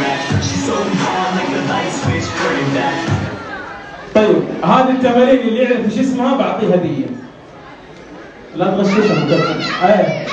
where you. She's so like the light switch, back. طيب هذه التمارين اللي يعرف إيش اسمها بعطيه هديه لا تغششها إيه